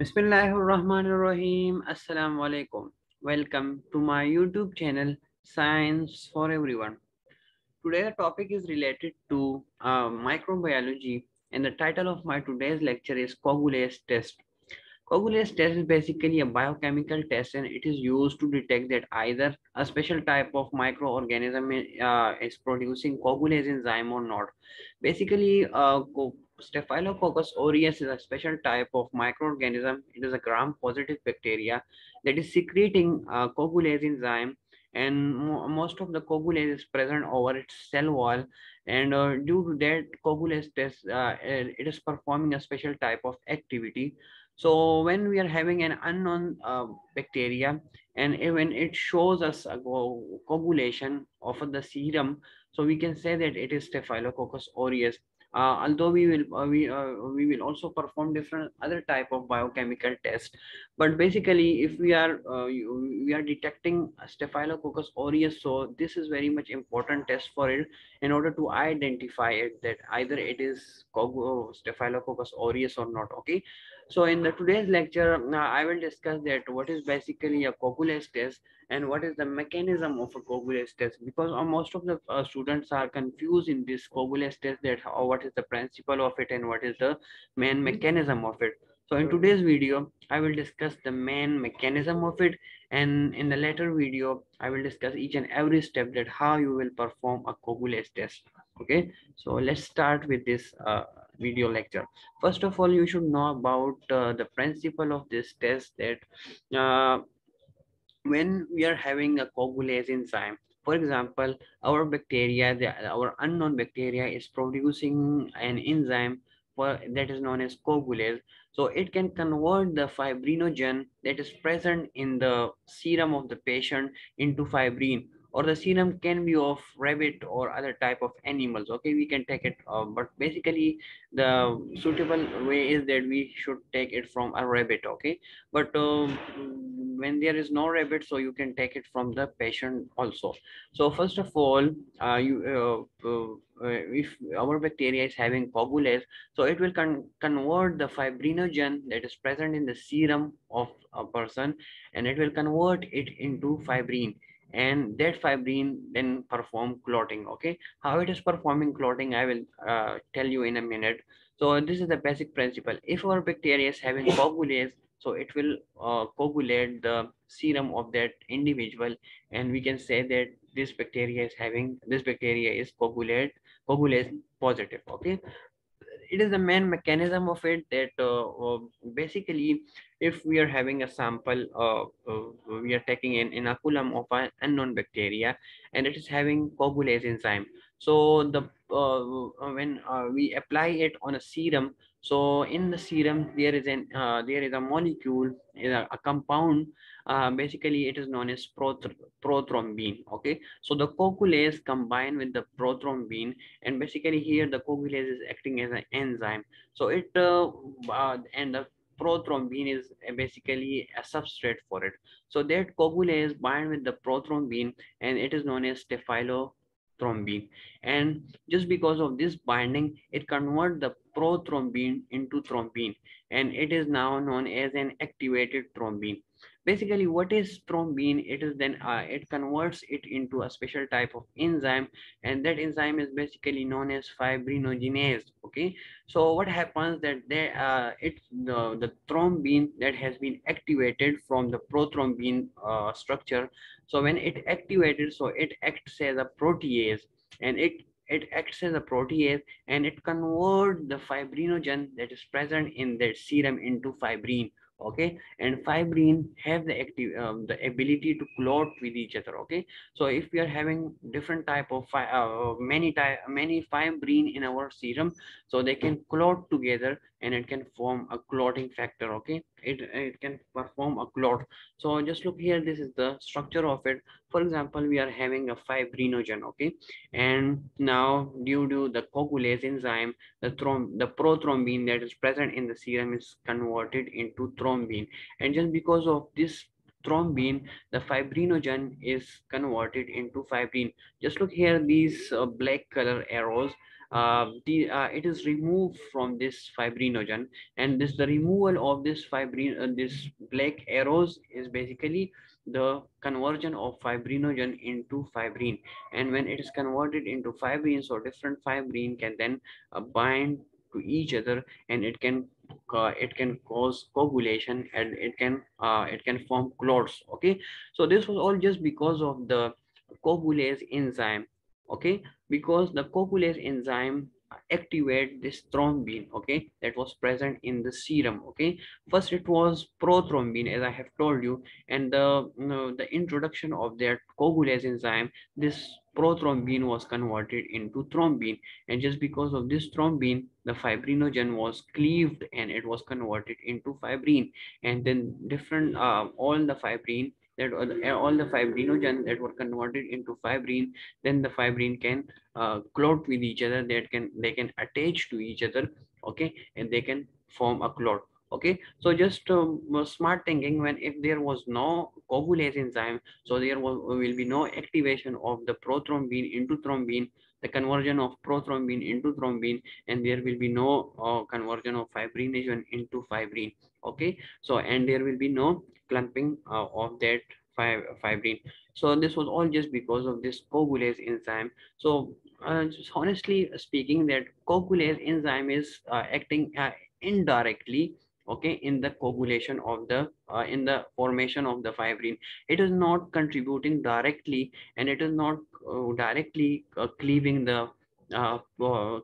Bismillahirrahmanirrahim. Assalamu alaikum. Welcome to my YouTube channel, Science for Everyone. Today the topic is related to uh, microbiology and the title of my today's lecture is coagulase test. Coagulase test is basically a biochemical test and it is used to detect that either a special type of microorganism uh, is producing coagulase enzyme or not. Basically, uh, Staphylococcus aureus is a special type of microorganism. It is a gram-positive bacteria that is secreting uh, coagulase enzyme and mo most of the coagulase is present over its cell wall and uh, due to that coagulase test uh, it is performing a special type of activity so when we are having an unknown uh, bacteria and when it shows us a coagulation of the serum so we can say that it is staphylococcus aureus uh, although we will uh, we uh, we will also perform different other type of biochemical test. But basically if we are uh, we are detecting staphylococcus aureus so this is very much important test for it in order to identify it that either it is staphylococcus aureus or not okay so in the today's lecture uh, i will discuss that what is basically a coagulase test and what is the mechanism of a coagulase test because uh, most of the uh, students are confused in this coagulase test that how, what is the principle of it and what is the main mechanism of it. So in today's video i will discuss the main mechanism of it and in the later video i will discuss each and every step that how you will perform a coagulase test. Okay? So let's start with this uh, video lecture. First of all you should know about uh, the principle of this test that uh, when we are having a coagulase enzyme for example our bacteria the, our unknown bacteria is producing an enzyme for that is known as coagulase so it can convert the fibrinogen that is present in the serum of the patient into fibrin or the serum can be of rabbit or other type of animals okay we can take it uh, but basically the suitable way is that we should take it from a rabbit okay but um, when there is no rabbit so you can take it from the patient also. So first of all uh, you uh, uh, if our bacteria is having coagulase so it will con convert the fibrinogen that is present in the serum of a person and it will convert it into fibrin and that fibrin then perform clotting okay? How it is performing clotting i will uh, tell you in a minute. So this is the basic principle. If our bacteria is having coagulase so it will uh, coagulate the serum of that individual and we can say that this bacteria is having this bacteria is coagulate coagulase positive okay it is the main mechanism of it that uh, uh, basically if we are having a sample uh, uh, we are taking an inoculum of an unknown bacteria and it is having coagulase enzyme so the uh, when uh, we apply it on a serum so in the serum there is an there is a molecule a compound uh, basically it is known as prothrombin okay? So the coagulase combined with the prothrombin and basically here the coagulase is acting as an enzyme. So it uh, uh, and the prothrombin is basically a substrate for it. So that coagulase bind with the prothrombin and it is known as staphylothrombin and just because of this binding it convert the prothrombin into thrombin. And it is now known as an activated thrombin. Basically what is thrombin? It is then uh, it converts it into a special type of enzyme. And that enzyme is basically known as fibrinogenase okay? So what happens that there uh, it's the, the thrombin that has been activated from the prothrombin uh, structure so when it activated so it acts as a protease and it it acts as a protease and it converts the fibrinogen that is present in that serum into fibrin okay? And fibrin have the active um, the ability to clot with each other okay? So if we are having different type of uh, many type many fibrin in our serum so they can clot together and it can form a clotting factor okay? It, it can perform a clot. So just look here this is the structure of it. For example we are having a fibrinogen okay? And now due to the coagulase enzyme the throm the prothrombin that is present in the serum is converted into thrombin. And just because of this thrombin the fibrinogen is converted into fibrin just look here these uh, black color arrows uh, the uh, it is removed from this fibrinogen and this the removal of this fibrin uh, this black arrows is basically the conversion of fibrinogen into fibrin and when it is converted into fibrin so different fibrin can then uh, bind to each other and it can uh, it can cause coagulation and it can uh, it can form clots okay? So this was all just because of the coagulase enzyme okay? Because the coagulase enzyme activate this thrombin okay? That was present in the serum okay? First it was prothrombin as i have told you and the you know, the introduction of that coagulase enzyme this prothrombin was converted into thrombin. And just because of this thrombin the fibrinogen was cleaved and it was converted into fibrin and then different uh, all the fibrin that all the fibrinogen that were converted into fibrin then the fibrin can uh, clot with each other. That can they can attach to each other okay? And they can form a clot okay? So just um, smart thinking when if there was no coagulase enzyme so there will, will be no activation of the prothrombin into thrombin the conversion of prothrombin into thrombin and there will be no uh, conversion of fibrinogen into fibrin okay? So and there will be no clumping uh, of that fib fibrin so this was all just because of this coagulase enzyme. So uh, honestly speaking that coagulase enzyme is uh, acting uh, indirectly okay in the coagulation of the uh, in the formation of the fibrin it is not contributing directly and it is not uh, directly uh, cleaving the uh,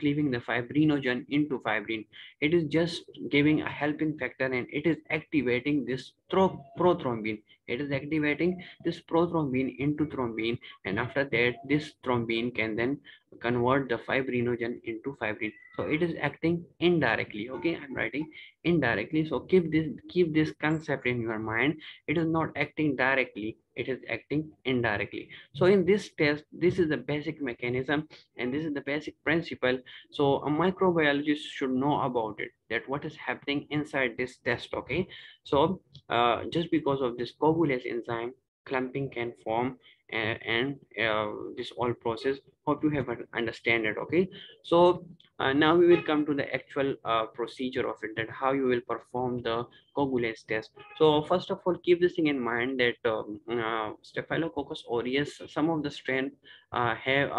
cleaving the fibrinogen into fibrin it is just giving a helping factor and it is activating this prothrombin it is activating this prothrombin into thrombin and after that this thrombin can then convert the fibrinogen into fibrin. So it is acting indirectly okay? I'm writing indirectly. So keep this keep this concept in your mind. It is not acting directly. It is acting indirectly. So in this test this is the basic mechanism and this is the basic principle. So a microbiologist should know about it that what is happening inside this test okay? So uh, just because of this coagulase enzyme clumping can form and, and uh, this all process hope you have understand it okay? So uh, now we will come to the actual uh, procedure of it that how you will perform the coagulase test. So first of all keep this thing in mind that um, uh, staphylococcus aureus some of the strain uh, have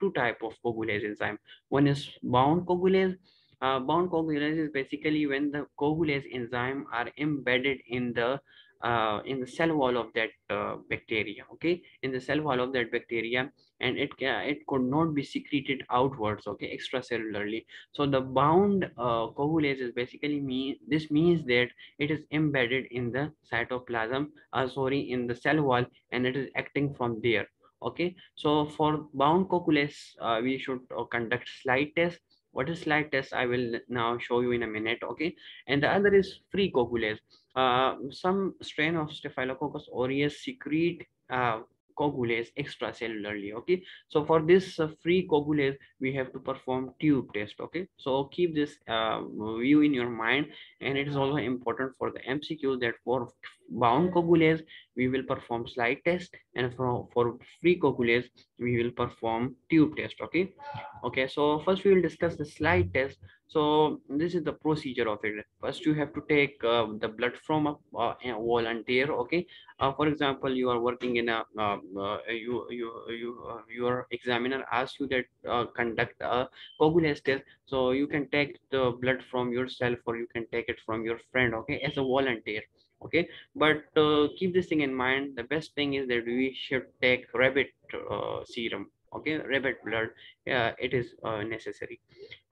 two type of coagulase enzyme. One is bound coagulase uh, bound coagulase is basically when the coagulase enzyme are embedded in the uh, in the cell wall of that uh, bacteria okay? In the cell wall of that bacteria and it it could not be secreted outwards okay extracellularly. So the bound uh, coagulase is basically mean this means that it is embedded in the cytoplasm uh, sorry in the cell wall and it is acting from there okay? So for bound coagulase uh, we should uh, conduct slide test what is slide test? I will now show you in a minute okay? And the other is free coagulase. Uh, some strain of staphylococcus aureus secrete uh, coagulase extracellularly okay? So for this uh, free coagulase we have to perform tube test okay? So keep this uh, view in your mind and it is also important for the mcq that for bound coagulase we will perform slide test. And for, for free coagulase we will perform tube test okay? Okay so first we will discuss the slide test. So this is the procedure of it. First you have to take uh, the blood from a, a volunteer okay? Uh, for example you are working in a uh, uh, you you you uh, your examiner asks you that conduct a coagulase test. So you can take the blood from yourself or you can take it from your friend okay as a volunteer okay? But uh, keep this thing in mind. The best thing is that we should take rabbit uh, serum okay? Rabbit blood uh, it is uh, necessary.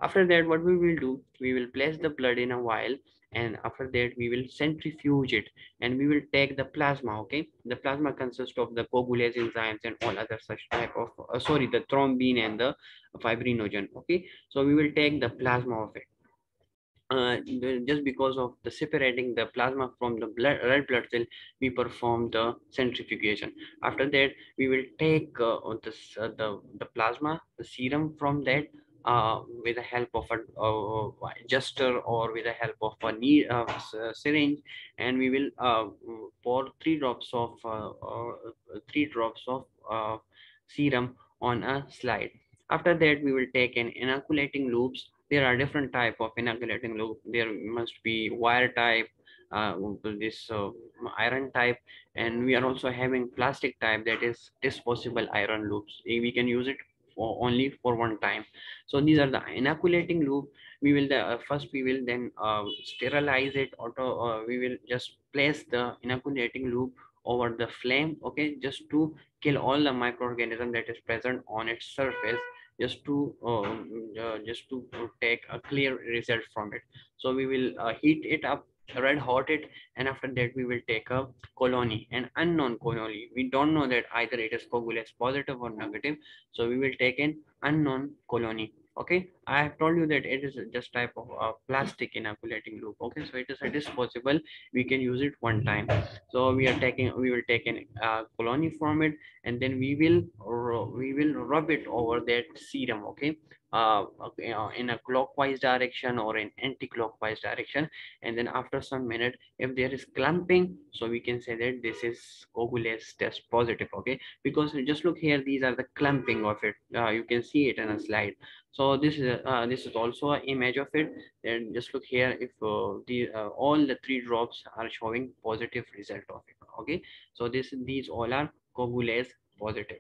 After that what we will do we will place the blood in a vial and after that we will centrifuge it and we will take the plasma okay? The plasma consists of the coagulase enzymes and all other such type of uh, sorry the thrombin and the fibrinogen okay? So we will take the plasma of it uh, just because of the separating the plasma from the blood, red blood cell, we perform the centrifugation. After that, we will take uh, this, uh, the, the plasma, the serum from that uh, with the help of a uh, adjuster or with the help of a knee, uh, syringe, and we will uh, pour three drops of three drops of serum on a slide After that, we will take an inoculating loops. There are different type of inoculating loop. There must be wire type, uh, this uh, iron type, and we are also having plastic type that is disposable iron loops. We can use it for only for one time. So these are the inoculating loop. We will the uh, first we will then uh, sterilize it. Auto uh, we will just place the inoculating loop over the flame. Okay, just to kill all the microorganism that is present on its surface just to um, uh, just to take a clear result from it. So we will uh, heat it up red hot it and after that we will take a colony an unknown colony. We don't know that either it is coagulase positive or negative so we will take an unknown colony okay? I have told you that it is just type of uh, plastic inoculating loop okay? So it is it is possible we can use it one time. So we are taking we will take an uh, colony from it and then we will we will rub it over that serum okay? Uh, uh, in a clockwise direction or in anti-clockwise direction. And then after some minute if there is clumping so we can say that this is coagulase test positive okay? Because just look here these are the clumping of it. Uh, you can see it in a slide so this is uh, this is also an image of it. And just look here if uh, the uh, all the three drops are showing positive result of it okay? So this these all are coagulase positive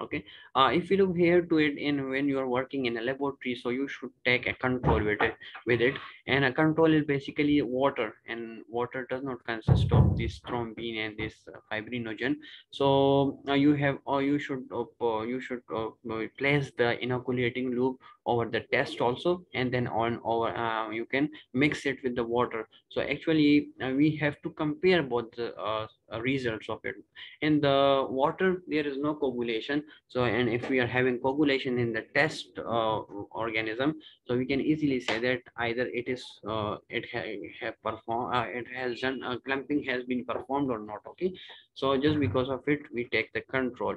okay? Uh, if you look here to it in when you are working in a laboratory so you should take a control with it with it and a control is basically water and water does not consist of this thrombin and this uh, fibrinogen. So uh, you have or you should uh, you should uh, place the inoculating loop over the test also and then on over uh, you can mix it with the water. So actually uh, we have to compare both the results of it. In the water there is no coagulation. So and if we are having coagulation in the test organism so we can easily say that either it is uh, it ha have performed it has done Clamping has been performed or not okay? So just because of it we take the control.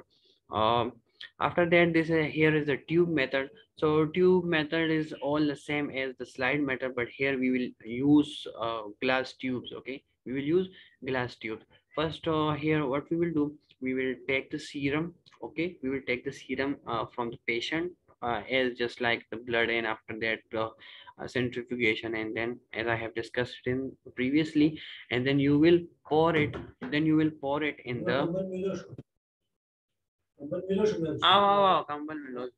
Um, after that this is here is the tube method. So tube method is all the same as the slide method but here we will use uh, glass tubes okay? We will use glass tubes. First uh, here what we will do we will take the serum okay? We will take the serum uh, from the patient uh, as just like the blood and after that uh, centrifugation and then as i have discussed in previously and then you will pour it then you will pour it in the oh, oh, oh,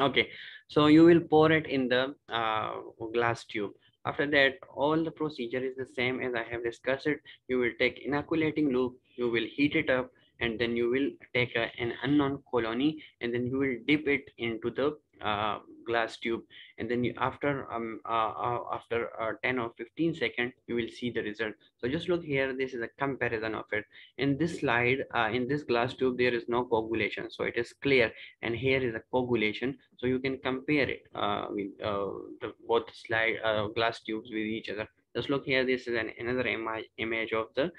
okay so you will pour it in the uh, glass tube. After that all the procedure is the same as i have discussed it. You will take inoculating loop you will heat it up and then you will take a, an unknown colony and then you will dip it into the uh, glass tube. And then you, after um uh, uh, after uh, 10 or 15 seconds you will see the result. So just look here this is a comparison of it. In this slide uh, in this glass tube there is no coagulation so it is clear. And here is a coagulation so you can compare it uh, with the both slide glass tubes with each other. Just look here this is an another image image of the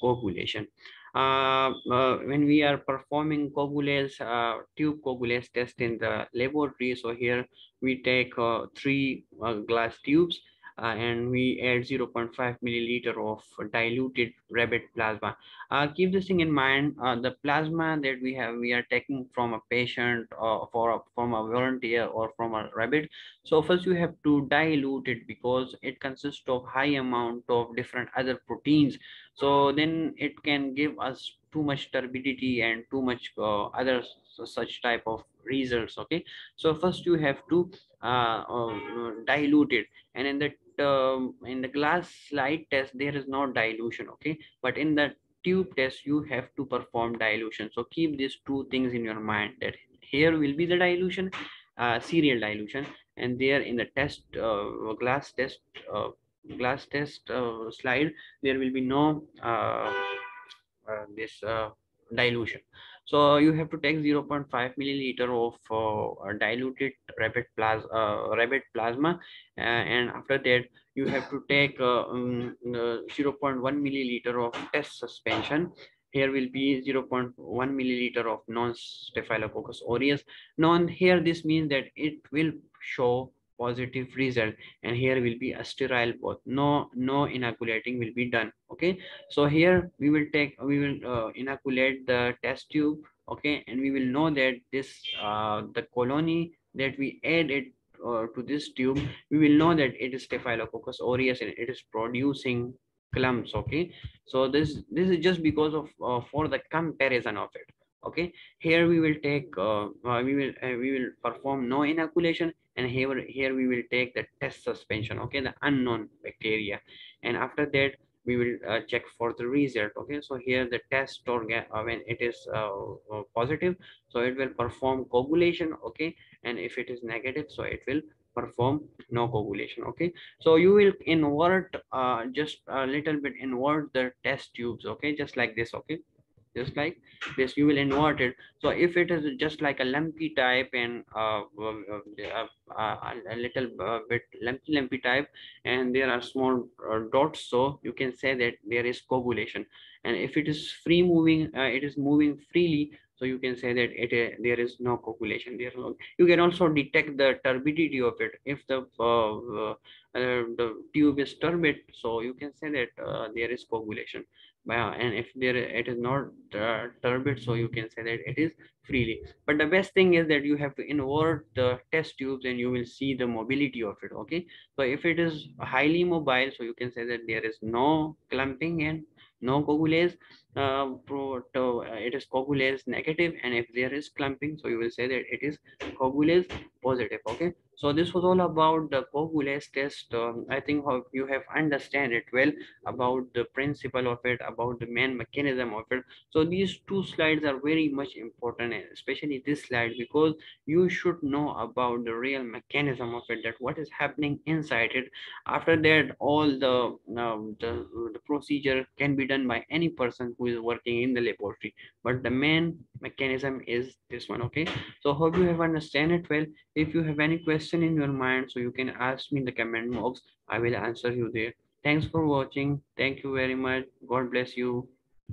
coagulation when we are performing coagulase, uh, tube coagulase test in the laboratory. So here we take three glass tubes uh, and we add 0.5 milliliter of diluted rabbit plasma. Uh, keep this thing in mind. Uh, the plasma that we have, we are taking from a patient or for a, from a volunteer or from a rabbit. So first you have to dilute it because it consists of high amount of different other proteins. So then it can give us too much turbidity and too much uh, other such type of results okay? So first you have to uh, uh, dilute it. And in the um, in the glass slide test there is no dilution okay? But in the tube test you have to perform dilution. So keep these two things in your mind that here will be the dilution uh, serial dilution. And there in the test uh, glass test uh, glass test uh, slide there will be no uh, uh, this dilution so you have to take 0.5 milliliter of uh, diluted rabbit plasma, uh, rabbit plasma, uh, and after that you have to take uh, um, uh, 0.1 milliliter of test suspension. Here will be 0.1 milliliter of non-staphylococcus aureus. Non here this means that it will show positive result and here will be a sterile both. No no inoculating will be done okay? So here we will take we will uh, inoculate the test tube okay? And we will know that this uh, the colony that we added uh, to this tube we will know that it is staphylococcus aureus and it is producing clumps okay? So this this is just because of uh, for the comparison of it okay? Here we will take uh, uh, we will uh, we will perform no inoculation and here here we will take the test suspension okay the unknown bacteria. And after that we will uh, check for the result okay? So here the test or uh, when it is uh, uh, positive so it will perform coagulation okay? And if it is negative so it will perform no coagulation okay? So you will invert uh, just a little bit invert the test tubes okay? Just like this okay just like this you will invert it. So if it is just like a lumpy type and uh, uh, uh, a little bit lumpy lumpy type and there are small dots so you can say that there is coagulation and if it is free moving it is moving freely so you can say that it uh, there is no coagulation there you can also detect the turbidity of it. If the uh, uh, the tube is turbid so you can say that there is coagulation. And if there it is not uh, turbid so you can say that it is freely. But the best thing is that you have to invert the test tubes and you will see the mobility of it okay? So if it is highly mobile so you can say that there is no clumping and no coagulase uh, uh, it is coagulase negative and if there is clumping so you will say that it is coagulase positive okay so this was all about the coagulase test. Um, i think you have understand it well about the principle of it about the main mechanism of it. So these two slides are very much important especially this slide because you should know about the real mechanism of it that what is happening inside it. After that all the um, the, the procedure can be done by any person who is working in the laboratory. But the main mechanism is this one okay? So hope you have understand it well. If you have any question in your mind so you can ask me in the comment box. I will answer you there. Thanks for watching. Thank you very much. God bless you